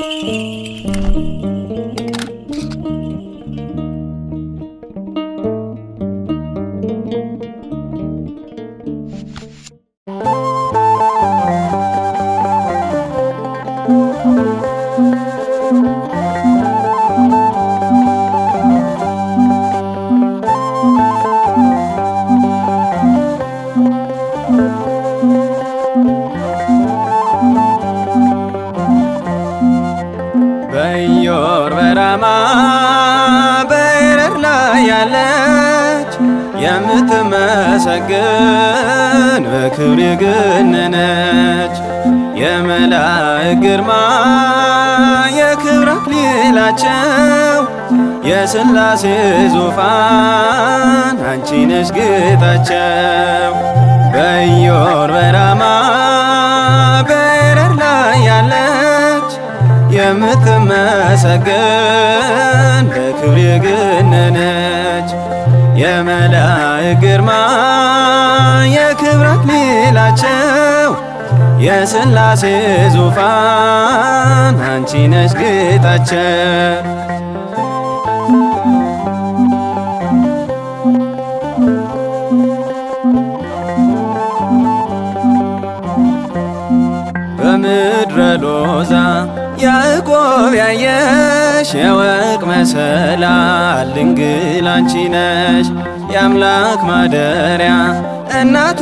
በኢዮር ያለች የምትመሰግን በክብር የገነነች የመላእክት ግርማ የክብር አክሊላቸው የሥላሴ ዙፋን አንቺ ነሽ ጌጣቸው በኢዮር በራማ በኤረር ላይ ያለች የምትመሰገን በክብር የገነነች የመላእክት ግርማ የክብር አክሊላቸው የሥላሴ ዙፋን አንቺ ነሽ ጌጣቸው በምድረ ሎዛ ያዕቆብ ያየሽ የወርቅ መሰላል ድንግል አንቺ ነሽ የአምላክ ማደሪያ። እናቱ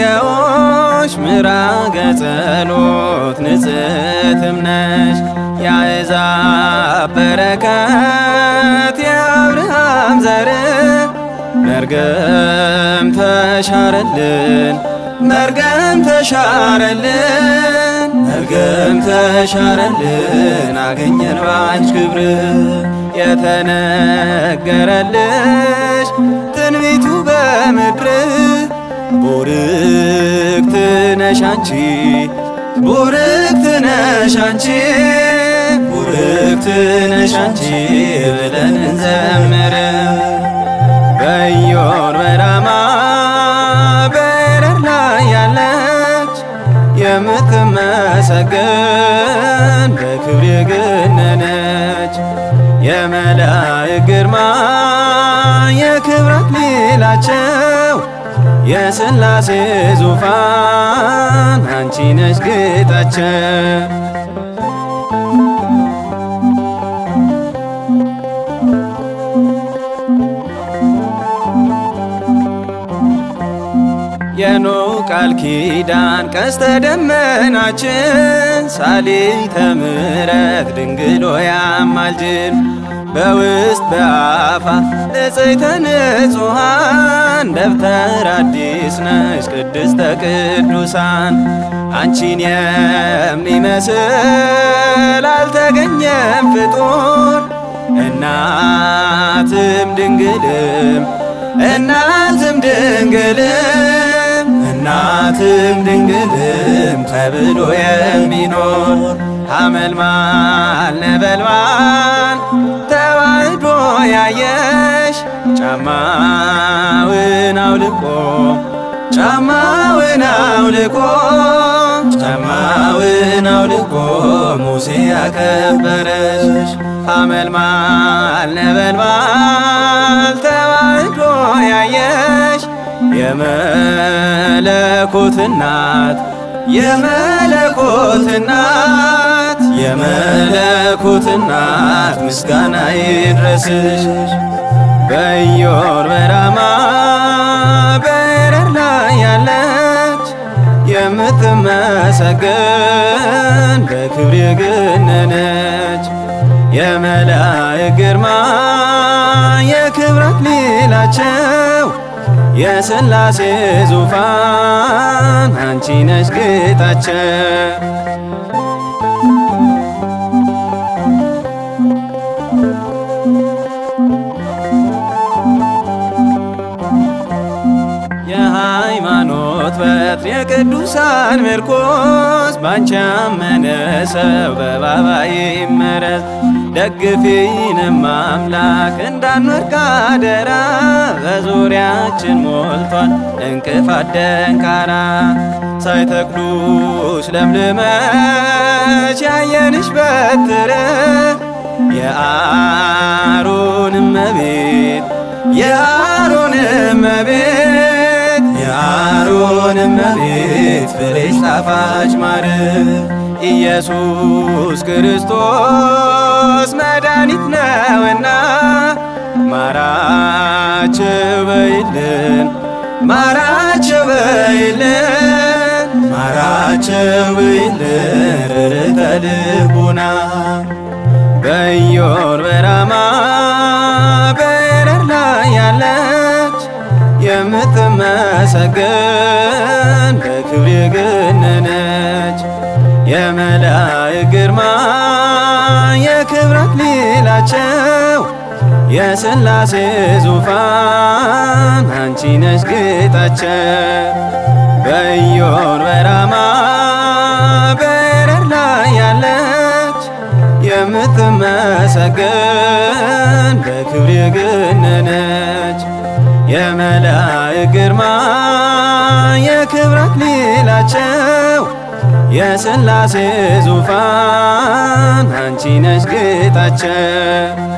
የዎች ምራገ ጸሎት ንጽሕትም ነሽ የአሕዛብ በረከት የአብርሃም ዘር። መርገም ተሻረልን መርገም ተሻረልን መርገም ተሻረልን አገኘን ባንቺ ክብር የተነገረልሽ። ትንቢቱ በምድር ቡርክት ነሽ አንቺ ቡርክት ነሽ አንቺ ቡርክት ነሽ አንቺ ብለን እንዘምር የምትመሰገን በክብር የገነነች የመላእክት ግርማ የክብር አክሊላቸው የሥላሴ ዙፋን አንቺ ነሽ ጌጣቸው የኖህ ቃል ኪዳን ቀስተ ደመናችን ሳሊተ ምሕረት ድንግል ሆይ አማልጅን በውስጥ በአፋ ንጽሕተ ንጹሐን ደብተር አዲስ ነሽ ቅድስተ ቅዱሳን አንቺን የሚመስል አልተገኘም ፍጡር እናትም ድንግልም እናትም ድንግልም እናትም ድንግልም ተብሎ የሚኖር ሐመልማል ነበልባል ተዋህዶ ያየሽ ጫማውን አውልቆ ጫማውን አውልቆ ጫማውን አውልቆ ሙሴ ያከበረሽ ሐመልማል ነበልባል የመለኮት እናት የመለኮት እናት የመለኮት እናት ምስጋና ይድረስሽ በኢዮር በራማ በኤረር ላይ ያለች የምትመሰገን በክብር የገነነች የመላእክት ግርማ የክብር አክሊላቸው የሥላሴ ዙፋን አንቺ ነሽ ጌጣቸው የሃይማኖት በትር የቅዱሳን ምርኮስ ባንቺ ያመነ ሰው በባባ ይመረዝ ደግፊንም አምላክ እንዳንወድቅ አደራ። በዙሪያችን ሞልቷል እንቅፋት ደንቃራ ሳይተክሉሽ ለምልመች ያየንሽ በትር። የአሮን እመቤት የአሮን እመቤት የአሮን እመቤት ፍሬሽ ጣፋጭ ማር ኢየሱስ ክርስቶስ መድኃኒት ነውና ማራቸው በይልን ማራቸው በይልን ማራቸው በይልን ርኅተ ልቡና በኢዮር በራማ በኤረር ላይ ያለች የምትመሰገን በክብር የገነነች የመላእክት ግርማ የክብር አክሊላቸው የሥላሴ ዙፋን አንቺ ነሽ ጌጣቸው በኢዮር በራማ በኤረር ላይ ያለች የምትመሰገን በክብር የገነነች የመላእክት ግርማ የክብር አክሊላቸው የሥላሴ ዙፋን አንቺ ነሽ ጌጣቸው